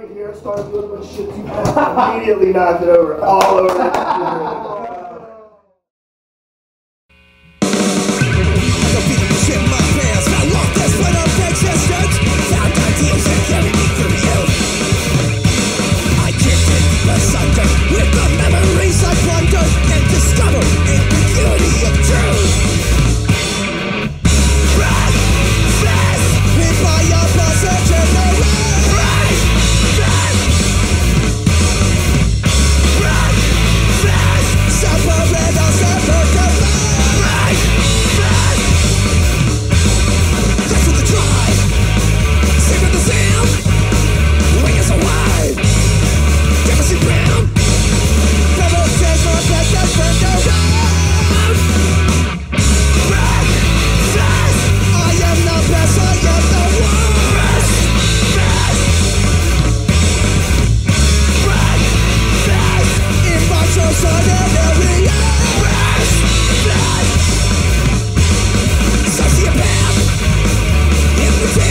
right here, started doing a bunch of shit too fast, immediately knocked it over all over the computer. It's